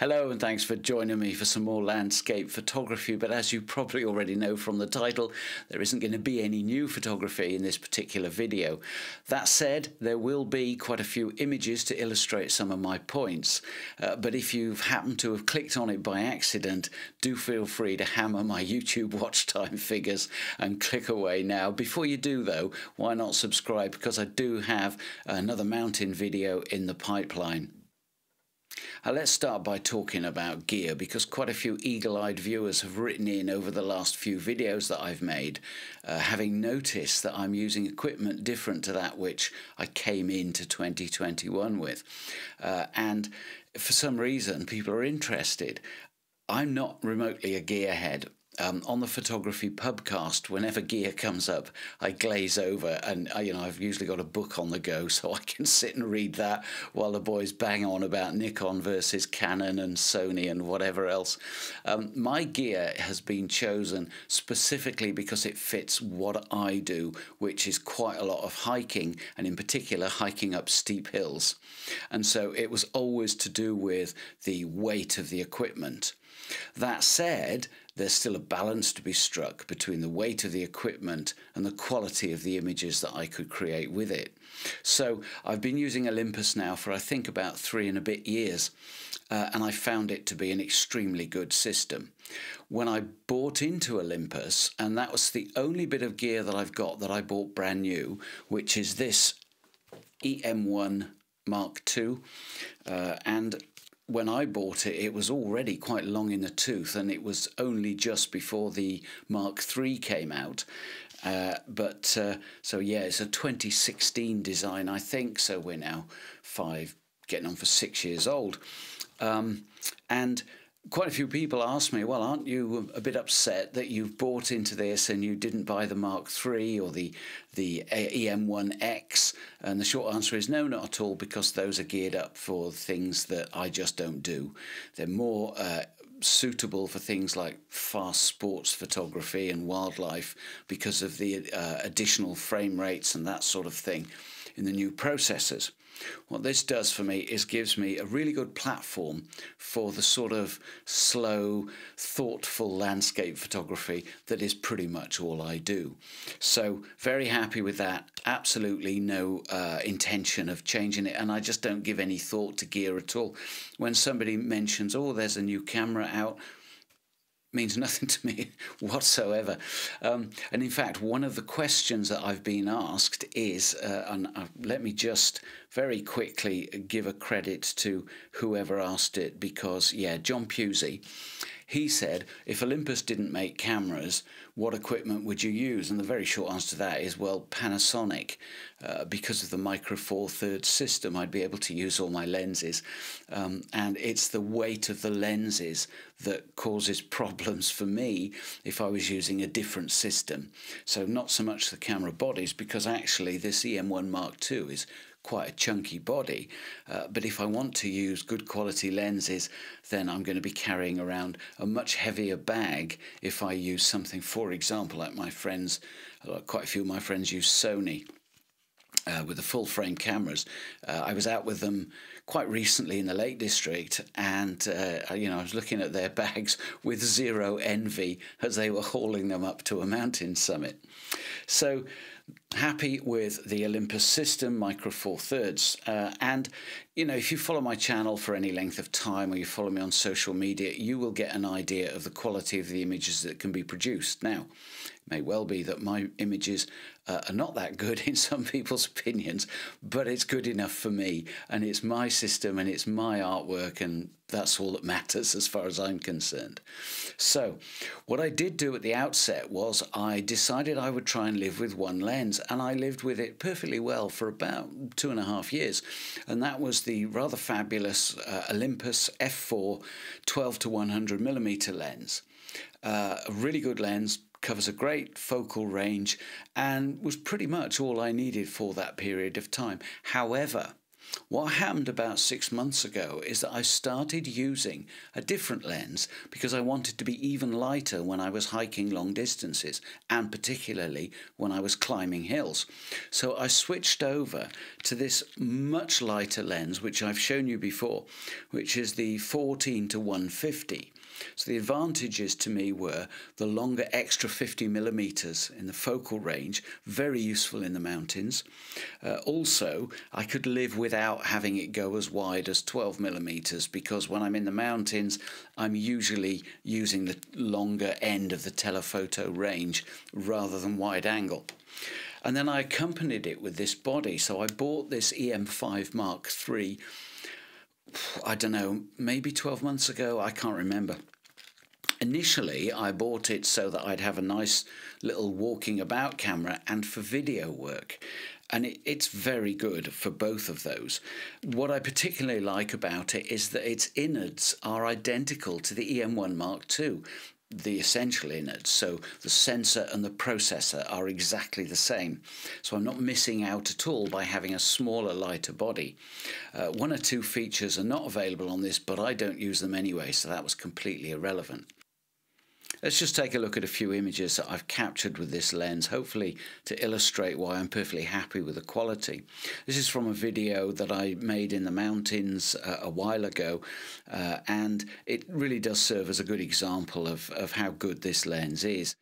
Hello, and thanks for joining me for some more landscape photography. But as you probably already know from the title, there isn't going to be any new photography in this particular video. That said, there will be quite a few images to illustrate some of my points. Uh, but if you've happened to have clicked on it by accident, do feel free to hammer my YouTube watch time figures and click away now. Before you do, though, why not subscribe? Because I do have another mountain video in the pipeline. Uh, let's start by talking about gear because quite a few eagle-eyed viewers have written in over the last few videos that I've made uh, having noticed that I'm using equipment different to that which I came into 2021 with. Uh, and for some reason people are interested. I'm not remotely a gearhead um, on the photography pubcast, whenever gear comes up, I glaze over, and uh, you know I've usually got a book on the go, so I can sit and read that while the boys bang on about Nikon versus Canon and Sony and whatever else. Um, my gear has been chosen specifically because it fits what I do, which is quite a lot of hiking, and in particular hiking up steep hills, and so it was always to do with the weight of the equipment. That said, there's still a balance to be struck between the weight of the equipment and the quality of the images that I could create with it. So I've been using Olympus now for I think about three and a bit years, uh, and I found it to be an extremely good system. When I bought into Olympus, and that was the only bit of gear that I've got that I bought brand new, which is this EM1 Mark II, uh, and when I bought it, it was already quite long in the tooth, and it was only just before the Mark III came out. Uh, but uh, so yeah, it's a 2016 design, I think. So we're now five, getting on for six years old, um, and quite a few people ask me, well, aren't you a bit upset that you've bought into this and you didn't buy the Mark III or the the EM1X? And the short answer is no, not at all, because those are geared up for things that I just don't do. They're more uh, suitable for things like fast sports photography and wildlife because of the uh, additional frame rates and that sort of thing in the new processors. What this does for me is gives me a really good platform for the sort of slow, thoughtful landscape photography that is pretty much all I do. So, very happy with that. Absolutely no uh, intention of changing it, and I just don't give any thought to gear at all. When somebody mentions, oh, there's a new camera out, means nothing to me whatsoever. Um, and in fact, one of the questions that I've been asked is, uh, and uh, let me just very quickly give a credit to whoever asked it, because, yeah, John Pusey he said, if Olympus didn't make cameras, what equipment would you use? And the very short answer to that is, well, Panasonic. Uh, because of the Micro Four Thirds system, I'd be able to use all my lenses. Um, and it's the weight of the lenses that causes problems for me if I was using a different system. So not so much the camera bodies, because actually this EM1 Mark II is quite a chunky body. Uh, but if I want to use good quality lenses, then I'm going to be carrying around a much heavier bag if I use something, for example, like my friends, like quite a few of my friends use Sony. Uh, with the full frame cameras. Uh, I was out with them quite recently in the Lake District, and uh, you know I was looking at their bags with zero envy as they were hauling them up to a mountain summit. So happy with the Olympus system, Micro Four Thirds. Uh, and, you know, if you follow my channel for any length of time or you follow me on social media, you will get an idea of the quality of the images that can be produced. Now, it may well be that my images uh, are not that good in some people's opinions, but it's good enough for me. And it's my system and it's my artwork, and that's all that matters as far as I'm concerned. So, what I did do at the outset was I decided I would try and live with one lens, and I lived with it perfectly well for about two and a half years. And that was the rather fabulous uh, Olympus f4 12 to 100 millimeter lens. Uh, a really good lens, covers a great focal range and was pretty much all I needed for that period of time. However, What happened about six months ago is that I started using a different lens because I wanted to be even lighter when I was hiking long distances and particularly when I was climbing hills. So I switched over to this much lighter lens, which I've shown you before, which is the 14 to 150. So the advantages to me were the longer extra 50 millimeters in the focal range, very useful in the mountains. Uh, also, I could live without having it go as wide as 12 millimeters because when I'm in the mountains, I'm usually using the longer end of the telephoto range rather than wide angle. And then I accompanied it with this body. So I bought this EM5 Mark III I don't know, maybe 12 months ago, I can't remember. Initially, I bought it so that I'd have a nice little walking about camera and for video work. And it, it's very good for both of those. What I particularly like about it is that its innards are identical to the EM1 Mark II the essential innards. So the sensor and the processor are exactly the same. So I'm not missing out at all by having a smaller, lighter body. Uh, one or two features are not available on this, but I don't use them anyway, so that was completely irrelevant. Let's just take a look at a few images that I've captured with this lens, hopefully to illustrate why I'm perfectly happy with the quality. This is from a video that I made in the mountains uh, a while ago, uh, and it really does serve as a good example of, of how good this lens is.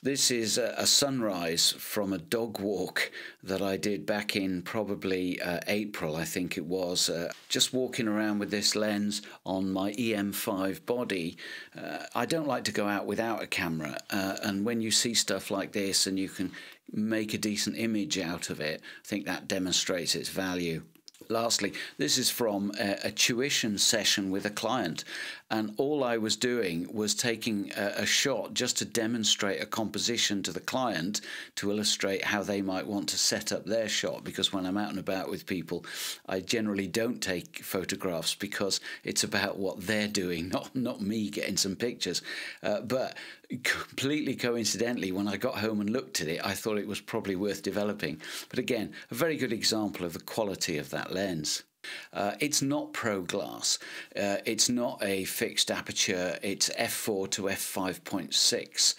This is a, sunrise from a dog walk that I did back in probably uh, April, I think it was. Uh, just walking around with this lens on my EM5 body. Uh, I don't like to go out without a camera, uh, and when you see stuff like this and you can make a decent image out of it, I think that demonstrates its value lastly, this is from a, a, tuition session with a client, and all I was doing was taking a, a, shot just to demonstrate a composition to the client to illustrate how they might want to set up their shot. Because when I'm out and about with people, I generally don't take photographs because it's about what they're doing, not not me getting some pictures. Uh, but completely coincidentally, when I got home and looked at it, I thought it was probably worth developing. But again, a very good example of the quality of that lens. Uh, it's not pro glass. Uh, it's not a fixed aperture. It's f4 to f5.6.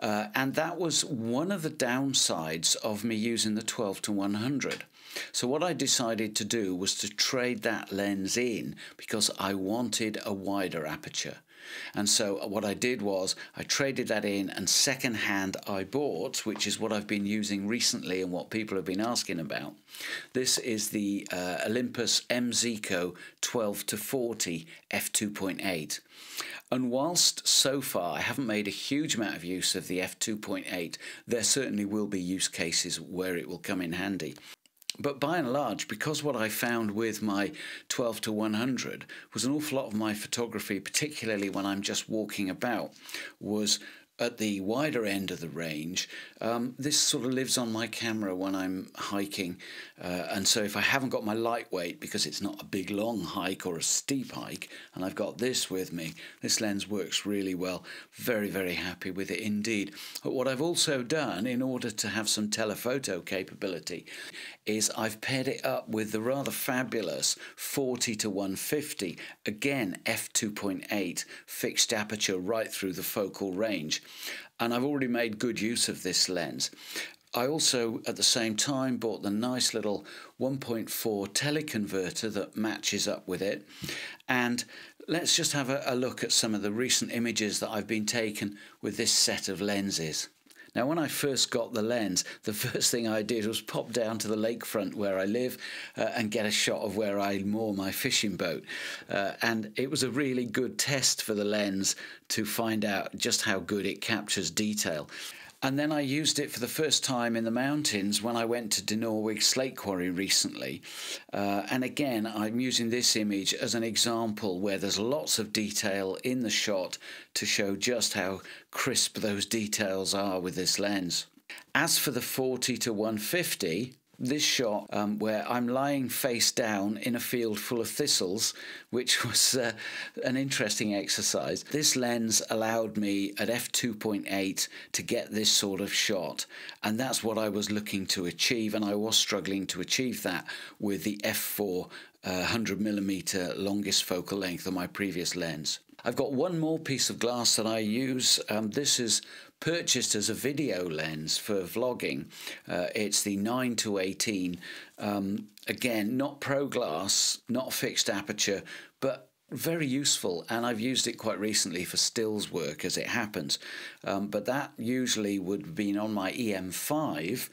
Uh, and that was one of the downsides of me using the 12 to 100. So what I decided to do was to trade that lens in because I wanted a wider aperture. And so what I did was I traded that in and second hand I bought, which is what I've been using recently and what people have been asking about. This is the uh, Olympus M.Zuiko 12 to 40 f2.8. And whilst so far I haven't made a huge amount of use of the f2.8, there certainly will be use cases where it will come in handy. But by and large, because what I found with my 12 to 100 was an awful lot of my photography, particularly when I'm just walking about, was at the wider end of the range, um, this sort of lives on my camera when I'm hiking. Uh, and so if I haven't got my lightweight, because it's not a big long hike or a steep hike, and I've got this with me, this lens works really well. Very, very happy with it indeed. But what I've also done in order to have some telephoto capability is I've paired it up with the rather fabulous 40 to 150, again f2.8 fixed aperture right through the focal range and I've already made good use of this lens. I also, at the same time, bought the nice little 1.4 teleconverter that matches up with it. And let's just have a, a, look at some of the recent images that I've been taken with this set of lenses. Now, when I first got the lens, the first thing I did was pop down to the lakefront where I live uh, and get a shot of where I moor my fishing boat. Uh, and it was a really good test for the lens to find out just how good it captures detail. And then I used it for the first time in the mountains when I went to Dinorwig Slate Quarry recently. Uh, and again, I'm using this image as an example where there's lots of detail in the shot to show just how crisp those details are with this lens. As for the 40 to 150, this shot um, where I'm lying face down in a field full of thistles, which was uh, an interesting exercise. This lens allowed me at f2.8 to get this sort of shot, and that's what I was looking to achieve, and I was struggling to achieve that with the f4 uh, 100 millimeter longest focal length of my previous lens. I've got one more piece of glass that I use. Um, this is purchased as a video lens for vlogging. Uh, it's the 9 to 18. Um, again, not pro glass, not fixed aperture, but very useful and I've used it quite recently for stills work as it happens um, but that usually would have been on my EM5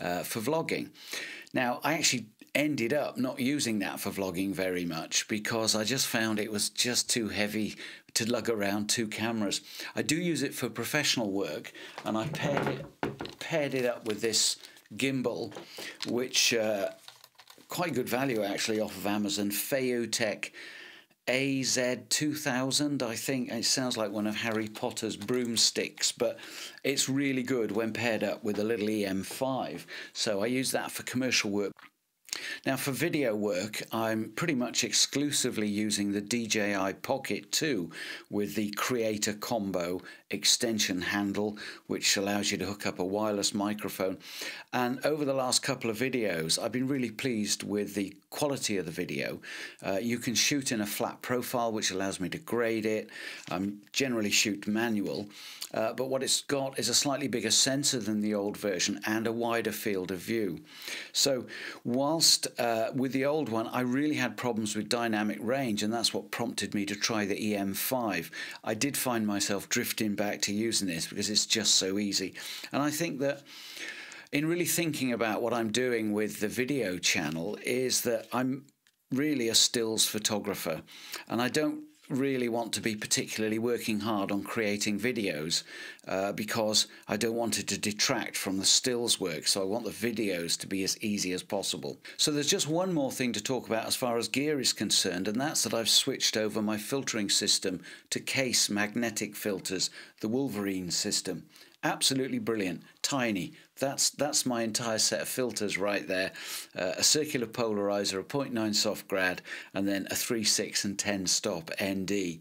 uh, for vlogging now I actually ended up not using that for vlogging very much because I just found it was just too heavy to lug around two cameras. I do use it for professional work and I paired it, paired it up with this gimbal which uh, quite good value actually off of Amazon, Feiyutech AZ2000 I think. It sounds like one of Harry Potter's broomsticks but it's really good when paired up with a little EM5 so I use that for commercial work now for video work, I'm pretty much exclusively using the DJI Pocket 2 with the Creator Combo extension handle, which allows you to hook up a wireless microphone. And over the last couple of videos, I've been really pleased with the quality of the video. Uh, you can shoot in a flat profile, which allows me to grade it. I generally shoot manual, uh, but what it's got is a slightly bigger sensor than the old version and a wider field of view. So whilst uh, with the old one, I really had problems with dynamic range, and that's what prompted me to try the EM5. I did find myself drifting back to using this because it's just so easy. And I think that in really thinking about what I'm doing with the video channel is that I'm really a stills photographer and I don't really want to be particularly working hard on creating videos uh, because I don't want it to detract from the stills work. So I want the videos to be as easy as possible. So there's just one more thing to talk about as far as gear is concerned, and that's that I've switched over my filtering system to Kase magnetic filters, the Wolverine system. Absolutely brilliant, tiny. That's that's my entire set of filters right there. Uh, a circular polarizer, a 0.9 soft grad, and then a 3, 6 and 10 stop ND.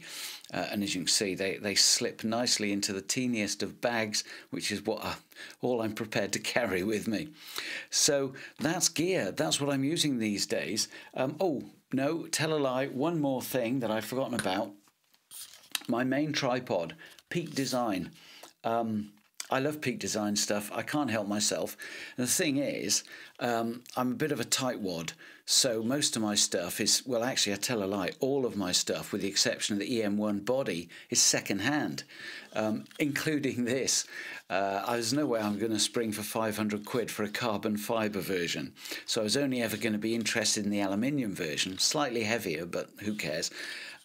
Uh, and as you can see, they, they slip nicely into the teeniest of bags, which is what I, uh, all I'm prepared to carry with me. So that's gear. That's what I'm using these days. Um, oh, no, tell a lie. One more thing that I've forgotten about. My main tripod, Peak Design. Um, I love peak design stuff. I can't help myself. And the thing is, um, I'm a bit of a tightwad. So most of my stuff is, well, actually, I tell a lie. All of my stuff, with the exception of the EM1 body, is second-hand, um, including this. Uh, there's no way I'm going to spring for 500 quid for a carbon fibre version. So I was only ever going to be interested in the aluminium version, slightly heavier, but who cares.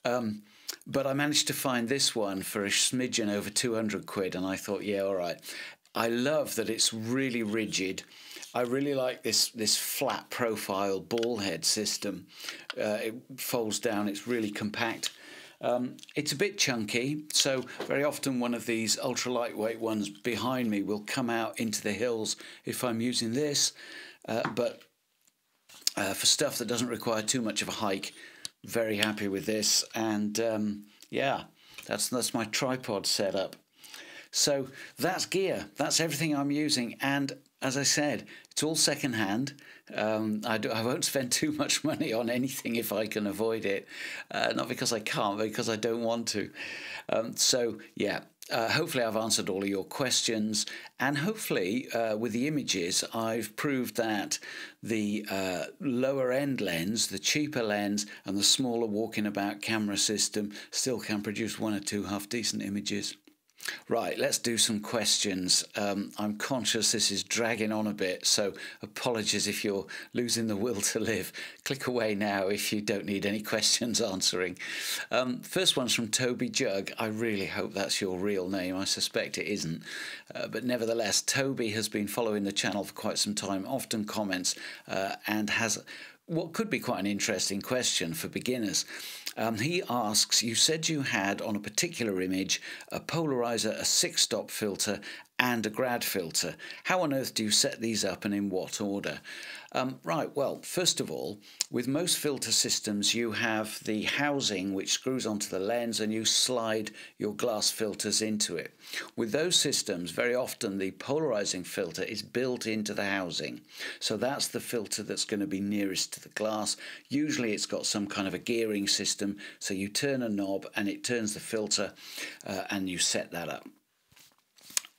Um, but I managed to find this one for a smidgen over 200 quid, and I thought, yeah, all right. I love that it's really rigid. I really like this this flat profile ball head system. Uh, it folds down. It's really compact. Um, it's a bit chunky, so very often one of these ultra lightweight ones behind me will come out into the hills if I'm using this. Uh, but uh, for stuff that doesn't require too much of a hike, very happy with this. And um, yeah that's that's my tripod setup. So that's gear. That's everything I'm using. And as I said it's all secondhand. Um, I, do, I won't spend too much money on anything if I can avoid it. Uh, not because I can't but because I don't want to. Um, so yeah uh, hopefully, I've answered all of your questions, and hopefully, uh, with the images, I've proved that the uh, lower end lens, the cheaper lens, and the smaller walking about camera system still can produce one or two half decent images. Right, let's do some questions. Um, I'm conscious this is dragging on a bit, so apologies if you're losing the will to live. Click away now if you don't need any questions answering. Um, first one's from Toby Jug. I really hope that's your real name. I suspect it isn't. Uh, but nevertheless, Toby has been following the channel for quite some time, often comments, uh, and has what could be quite an interesting question for beginners. Um, he asks, you said you had on a particular image a polarizer, a six stop filter, and a grad filter. How on earth do you set these up and in what order? Um, right, well, first of all, with most filter systems, you have the housing which screws onto the lens and you slide your glass filters into it. With those systems, very often the polarizing filter is built into the housing. So that's the filter that's going to be nearest to the glass. Usually it's got some kind of a gearing system, so you turn a knob and it turns the filter uh, and you set that up.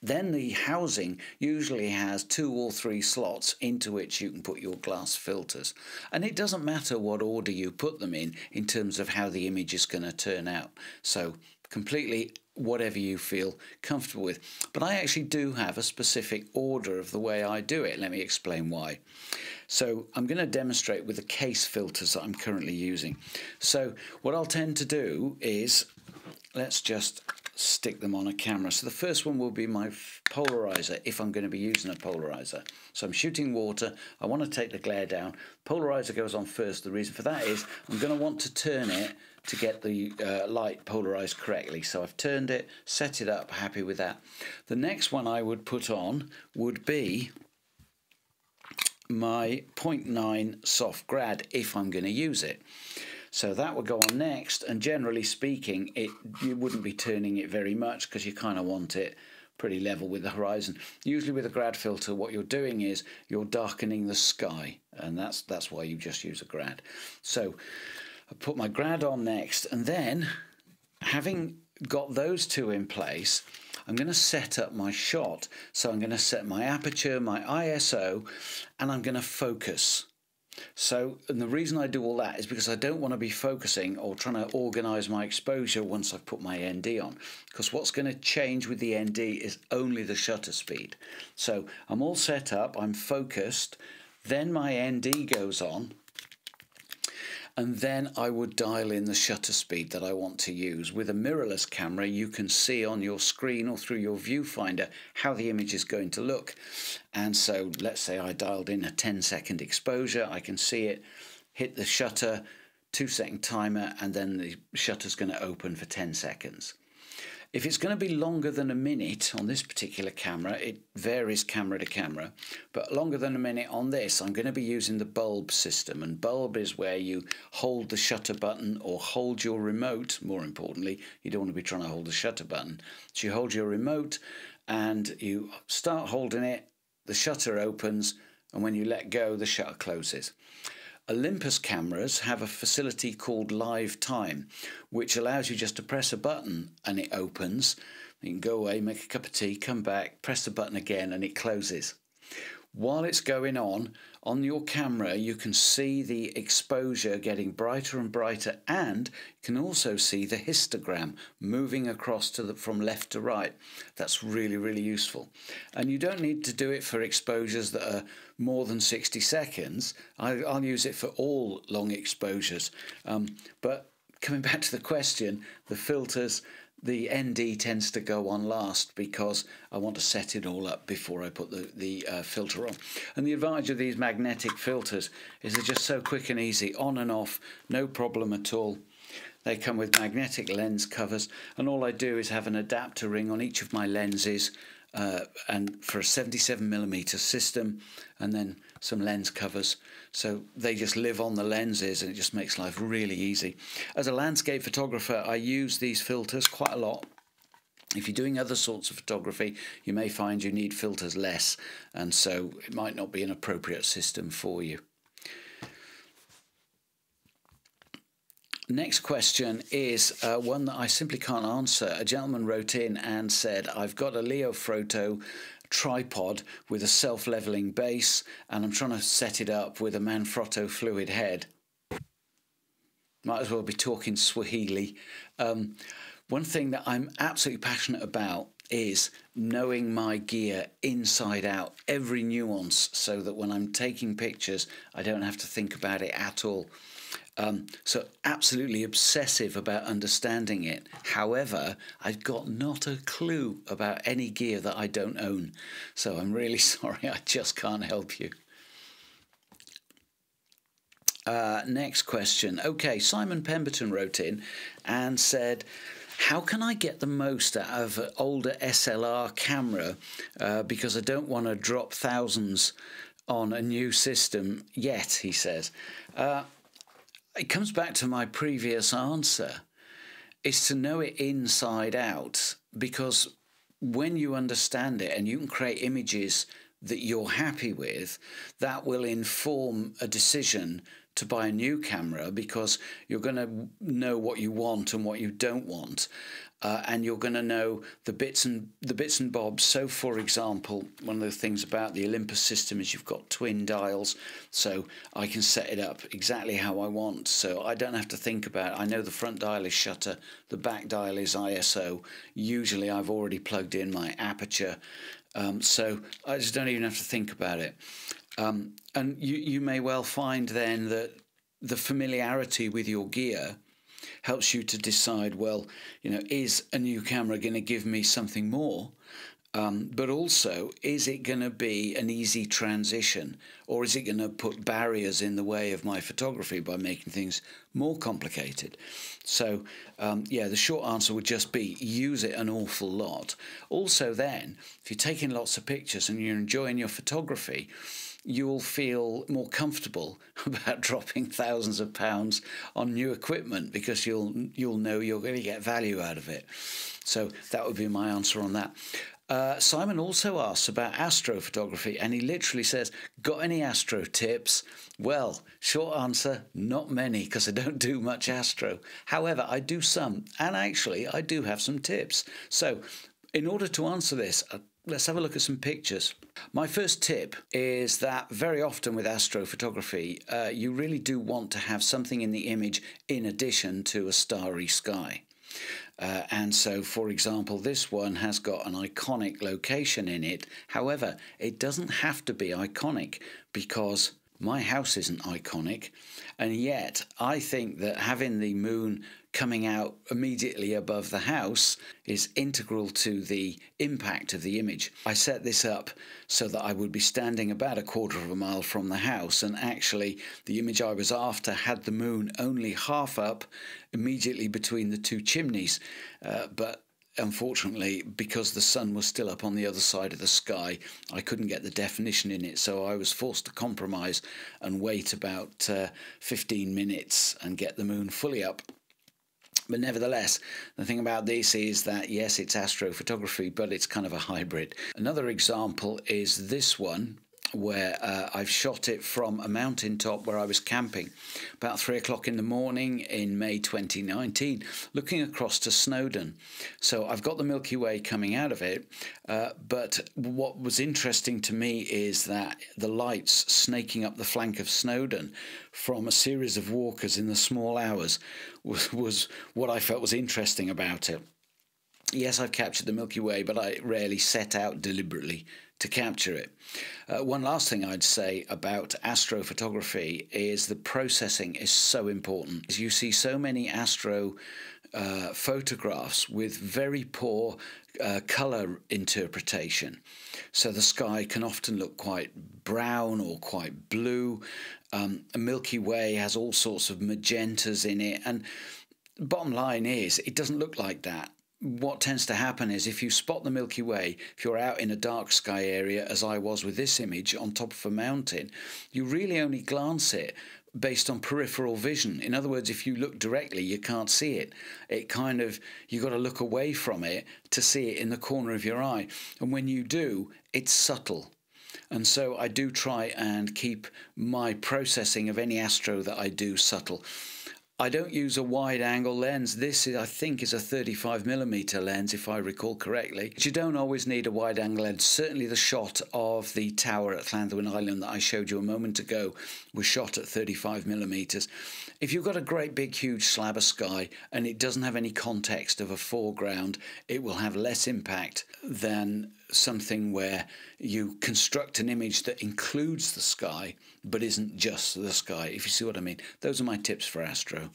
Then the housing usually has two or three slots into which you can put your glass filters. And it doesn't matter what order you put them in, in terms of how the image is going to turn out. So completely whatever you feel comfortable with. But I actually do have a specific order of the way I do it. Let me explain why. So I'm going to demonstrate with the Kase filters that I'm currently using. So what I'll tend to do is, let's just stick them on a camera. So the first one will be my polarizer if I'm going to be using a polarizer. So I'm shooting water, I want to take the glare down. Polarizer goes on first. The reason for that is I'm going to want to turn it to get the uh, light polarized correctly. So I've turned it, set it up, happy with that. The next one I would put on would be my 0.9 soft grad if I'm going to use it. So that would go on next, and generally speaking, it you wouldn't be turning it very much because you kind of want it pretty level with the horizon. Usually with a grad filter, what you're doing is you're darkening the sky, and that's that's why you just use a grad. So I put my grad on next, and then having got those two in place, I'm going to set up my shot. So I'm going to set my aperture, my ISO, and I'm going to focus. So, and the reason I do all that is because I don't want to be focusing or trying to organize my exposure once I've put my ND on. Because what's going to change with the ND is only the shutter speed. So I'm all set up, I'm focused, then my ND goes on, and then I would dial in the shutter speed that I want to use. With a mirrorless camera, you can see on your screen or through your viewfinder how the image is going to look. And so let's say I dialed in a 10 second exposure, I can see it, hit the shutter, two second timer, and then the shutter's going to open for 10 seconds. If it's going to be longer than a minute on this particular camera, it varies camera to camera, but longer than a minute on this, I'm going to be using the bulb system. And bulb is where you hold the shutter button or hold your remote, more importantly, you don't want to be trying to hold the shutter button. So you hold your remote and you start holding it, the shutter opens, and when you let go, the shutter closes. Olympus cameras have a facility called Live Time, which allows you just to press a button and it opens. You can go away, make a cup of tea, come back, press the button again, and it closes. While it's going on, on your camera, you can see the exposure getting brighter and brighter, and you can also see the histogram moving across to the, from left to right. That's really, really useful. And you don't need to do it for exposures that are more than 60 seconds. I, will use it for all long exposures. Um, but coming back to the question, the filters the ND tends to go on last because I want to set it all up before I put the, the uh, filter on. And the advantage of these magnetic filters is they're just so quick and easy, on and off, no problem at all. They come with magnetic lens covers and all I do is have an adapter ring on each of my lenses uh, and for a 77 millimeter system and then some lens covers so they just live on the lenses and it just makes life really easy as a landscape photographer I use these filters quite a lot if you're doing other sorts of photography, you may find you need filters less, and so it might not be an appropriate system for you. Next question is uh, one that I simply can't answer. A gentleman wrote in and said, I've got a Leo Leofoto tripod with a self-leveling base and I'm trying to set it up with a Manfrotto fluid head. Might as well be talking Swahili. Um, one thing that I'm absolutely passionate about is knowing my gear inside out, every nuance, so that when I'm taking pictures, I don't have to think about it at all. Um, so absolutely obsessive about understanding it. However, I've got not a clue about any gear that I don't own. So I'm really sorry, I just can't help you. Uh, next question. Okay, Simon Pemberton wrote in and said, how can I get the most out of an older SLR camera uh, because I don't want to drop thousands on a new system yet, he says. Uh, it comes back to my previous answer is to know it inside out because when you understand it and you can create images that you're happy with, that will inform a decision to buy a new camera because you're going to know what you want and what you don't want. Uh, and you're going to know the bits and the bits and bobs. So, for example, one of the things about the Olympus system is you've got twin dials, so I can set it up exactly how I want. So I don't have to think about it. I know the front dial is shutter, the back dial is ISO. Usually, I've already plugged in my aperture, um, so I just don't even have to think about it. Um, and you, you may well find then that the familiarity with your gear helps you to decide well, you know, is a new camera going to give me something more? Um, but also, is it going to be an easy transition or is it going to put barriers in the way of my photography by making things more complicated? So, um, yeah, the short answer would just be use it an awful lot. Also, then, if you're taking lots of pictures and you're enjoying your photography, you'll feel more comfortable about dropping thousands of pounds on new equipment because you'll you'll know you're going to get value out of it. So that would be my answer on that. Uh, Simon also asks about astrophotography, and he literally says, "Got any astro tips?" Well, short answer: not many, because I don't do much astro. However, I do some, and actually, I do have some tips. So, in order to answer this, uh, let's have a look at some pictures. My first tip is that very often with astrophotography, uh, you really do want to have something in the image in addition to a starry sky. Uh, and so, for example, this one has got an iconic location in it. However, it doesn't have to be iconic because my house isn't iconic. And yet, I think that having the moon coming out immediately above the house is integral to the impact of the image. I set this up so that I would be standing about a quarter of a mile from the house, and actually, the image I was after had the moon only half up immediately between the two chimneys. Uh, but unfortunately, because the sun was still up on the other side of the sky, I couldn't get the definition in it. So I was forced to compromise and wait about uh, 15 minutes and get the moon fully up. But nevertheless, the thing about this is that yes, it's astrophotography, but it's kind of a hybrid. Another example is this one, where uh, I've shot it from a mountain top where I was camping about three o'clock in the morning in May 2019, looking across to Snowdon. So I've got the Milky Way coming out of it, uh, but what was interesting to me is that the lights snaking up the flank of Snowdon from a series of walkers in the small hours was, was what I felt was interesting about it. Yes, I've captured the Milky Way, but I rarely set out deliberately to capture it. Uh, one last thing I'd say about astrophotography is the processing is so important. You see so many astro uh, photographs with very poor uh, color interpretation. So the sky can often look quite brown or quite blue. Um, a Milky Way has all sorts of magentas in it. And bottom line is, it doesn't look like that what tends to happen is if you spot the Milky Way, if you're out in a dark sky area, as I was with this image on top of a mountain, you really only glance it based on peripheral vision. In other words, if you look directly, you can't see it. It kind of, you've got to look away from it to see it in the corner of your eye. And when you do, it's subtle. And so I do try and keep my processing of any astro that I do subtle. I don't use a wide angle lens. This, is, I think, is a 35 millimeter lens, if I recall correctly. But you don't always need a wide angle lens. Certainly, the shot of the tower at Llanddwyn Island that I showed you a moment ago was shot at 35 millimeters. If you've got a great big huge slab of sky and it doesn't have any context of a foreground, it will have less impact than something where you construct an image that includes the sky but isn't just the sky, if you see what I mean. Those are my tips for Astro.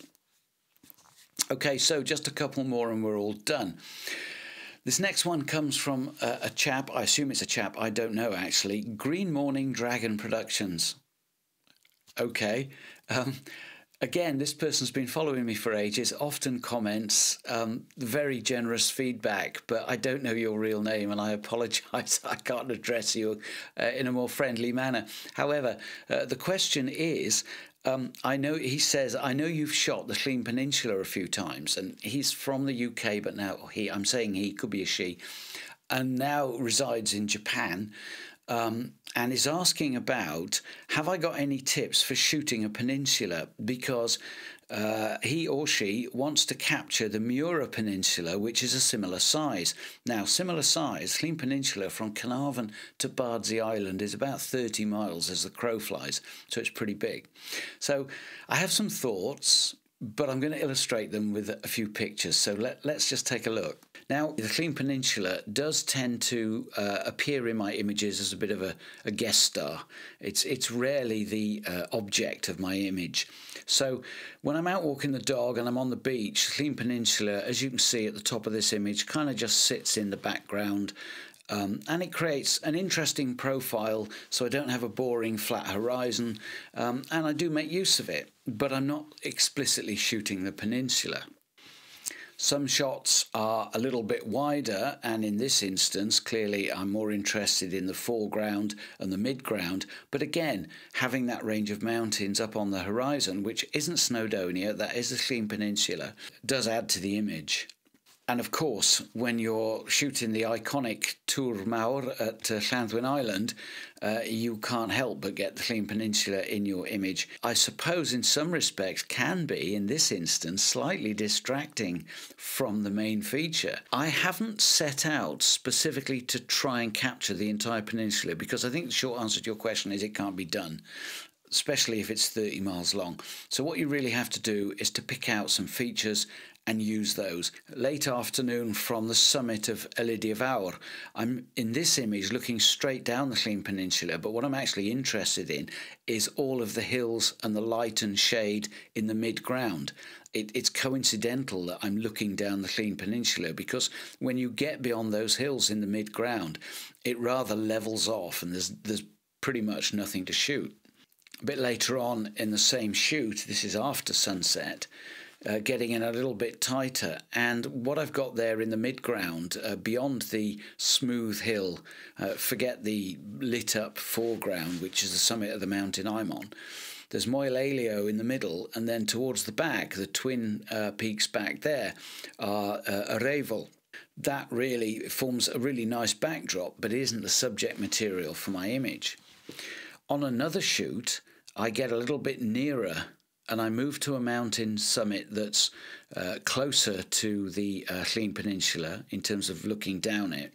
Okay, so just a couple more and we're all done. This next one comes from a, a chap, I assume it's a chap, I don't know actually, Green Morning Dragon Productions. Okay. Um, again, this person's been following me for ages, often comments, um, very generous feedback, but I don't know your real name and I apologize. I can't address you uh, in a more friendly manner. However, uh, the question is um, I know he says I know you've shot the Llŷn Peninsula a few times, and he's from the UK, but now he I'm saying he could be a she, and now resides in Japan um, and is asking about have I got any tips for shooting a peninsula because uh, he or she wants to capture the Miura Peninsula, which is a similar size. Now, similar size, Llŷn Peninsula from Caernarfon to Bardsey Island is about 30 miles as the crow flies, so it's pretty big. So I have some thoughts, but I'm going to illustrate them with a few pictures. So let, let's just take a look. Now, the Llŷn Peninsula does tend to uh, appear in my images as a bit of a, a guest star. It's, it's rarely the uh, object of my image. So when I'm out walking the dog and I'm on the beach, Llŷn Peninsula, as you can see at the top of this image, kind of just sits in the background um, and it creates an interesting profile so I don't have a boring flat horizon um, and I do make use of it but I'm not explicitly shooting the peninsula. Some shots are a little bit wider, and in this instance, clearly I'm more interested in the foreground and the midground. But again, having that range of mountains up on the horizon, which isn't Snowdonia, that is the Llŷn Peninsula, does add to the image. And of course, when you're shooting the iconic Tŵr Mawr at uh, Island, uh, you can't help but get the Llŷn Peninsula in your image. I suppose, in some respects, can be, in this instance, slightly distracting from the main feature. I haven't set out specifically to try and capture the entire peninsula because I think the short answer to your question is it can't be done especially if it's 30 miles long. So, what you really have to do is to pick out some features and use those. Late afternoon from the summit of Elidir Fawr. I'm in this image looking straight down the Llŷn Peninsula, but what I'm actually interested in is all of the hills and the light and shade in the mid-ground. It, it's coincidental that I'm looking down the Llŷn Peninsula because when you get beyond those hills in the mid-ground, it rather levels off and there's, there's pretty much nothing to shoot. A bit later on in the same shoot, this is after sunset, uh, getting in a little bit tighter. And what I've got there in the midground, uh, beyond the smooth hill, uh, forget the lit up foreground, which is the summit of the mountain I'm on. There's Moel in the middle, and then towards the back, the twin uh, peaks back there are uh, Yr Eifl. That really forms a really nice backdrop, but isn't the subject material for my image. On another shoot, I get a little bit nearer and I move to a mountain summit that's uh, closer to the uh, Peninsula in terms of looking down it.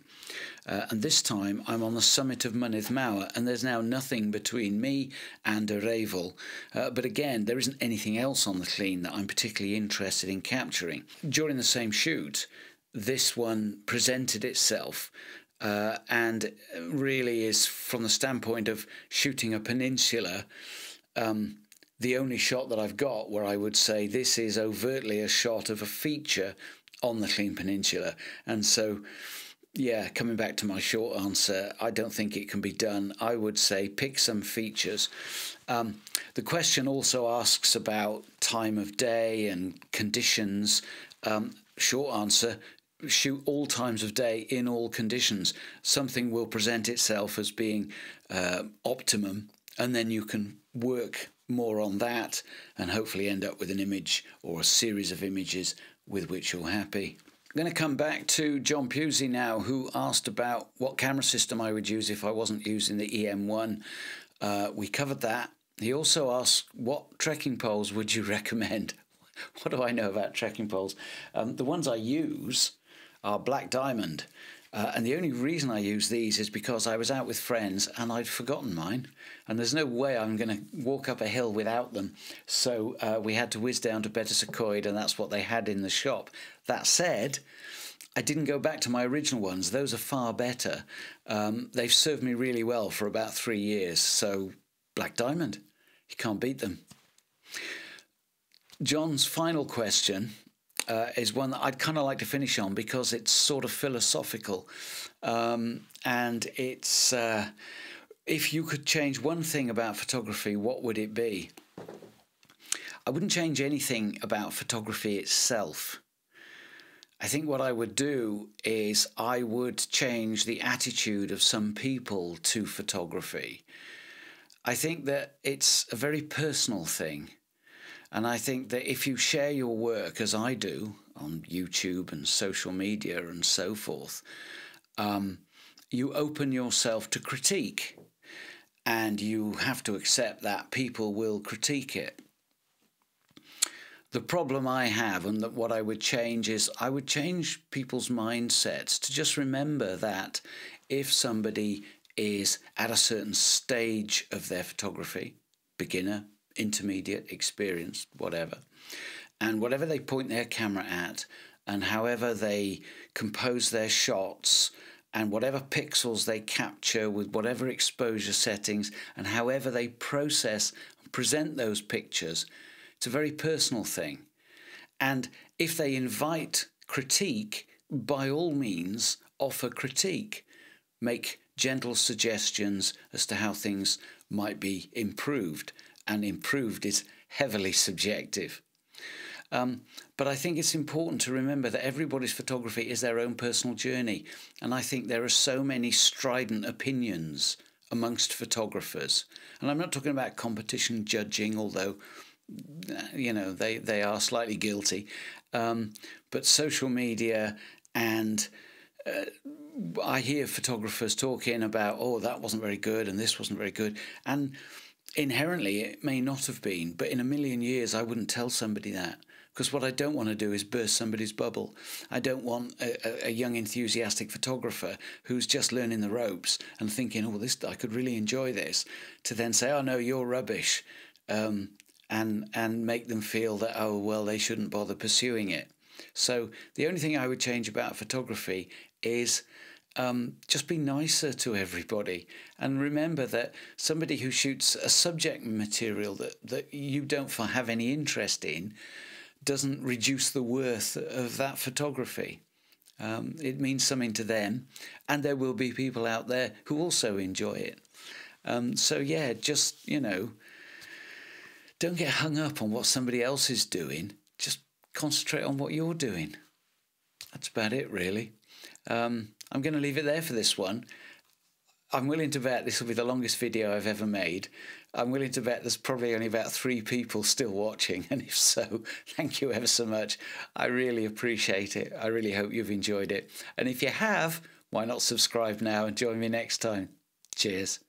Uh, and this time I'm on the summit of Mynydd Mawr, and there's now nothing between me and Yr Eifl. Uh, but again, there isn't anything else on the Llŷn that I'm particularly interested in capturing. During the same shoot, this one presented itself uh, and really is from the standpoint of shooting a peninsula. Um, the only shot that I've got where I would say this is overtly a shot of a feature on the Llŷn Peninsula. And so, yeah, coming back to my short answer, I don't think it can be done. I would say pick some features. Um, the question also asks about time of day and conditions. Um, short answer shoot all times of day in all conditions. Something will present itself as being uh, optimum, and then you can work more on that and hopefully end up with an image or a series of images with which you're happy. I'm going to come back to John Pusey now, who asked about what camera system I would use if I wasn't using the EM1. Uh, we covered that. He also asked, what trekking poles would you recommend? what do I know about trekking poles? Um, the ones I use are Black Diamond. Uh, and the only reason I use these is because I was out with friends and I'd forgotten mine. And there's no way I'm going to walk up a hill without them. So uh, we had to whiz down to Better Betws and that's what they had in the shop. That said, I didn't go back to my original ones. Those are far better. Um, they've served me really well for about three years. So, Black Diamond, you can't beat them. John's final question uh, is one that I'd kind of like to finish on because it's sort of philosophical. Um, and it's uh, if you could change one thing about photography, what would it be? I wouldn't change anything about photography itself. I think what I would do is I would change the attitude of some people to photography. I think that it's a very personal thing. And I think that if you share your work, as I do on YouTube and social media and so forth, um, you open yourself to critique. And you have to accept that people will critique it. The problem I have, and that what I would change is I would change people's mindsets to just remember that if somebody is at a certain stage of their photography, beginner, intermediate, experienced, whatever, and whatever they point their camera at, and however they compose their shots, and whatever pixels they capture with whatever exposure settings, and however they process and present those pictures it's a very personal thing. And if they invite critique, by all means, offer critique. Make gentle suggestions as to how things might be improved. And improved is heavily subjective. Um, but I think it's important to remember that everybody's photography is their own personal journey. And I think there are so many strident opinions amongst photographers. And I'm not talking about competition judging, although you know they they are slightly guilty um, but social media and uh, I hear photographers talking about oh that wasn't very good and this wasn't very good and inherently it may not have been but in a million years I wouldn't tell somebody that because what I don't want to do is burst somebody's bubble. I don't want a, a, young enthusiastic photographer who's just learning the ropes and thinking, oh, this I could really enjoy this, to then say, oh no, you're rubbish. Um, and and make them feel that oh well they shouldn't bother pursuing it. So the only thing I would change about photography is um, just be nicer to everybody and remember that somebody who shoots a subject material that, that you don't have any interest in doesn't reduce the worth of that photography. Um, it means something to them, and there will be people out there who also enjoy it. Um, so, yeah, just, you know, don't get hung up on what somebody else is doing. Just concentrate on what you're doing. That's about it, really. Um, I'm going to leave it there for this one. I'm willing to bet this will be the longest video I've ever made. I'm willing to bet there's probably only about three people still watching, and if so, thank you ever so much. I really appreciate it. I really hope you've enjoyed it. And if you have, why not subscribe now and join me next time? Cheers.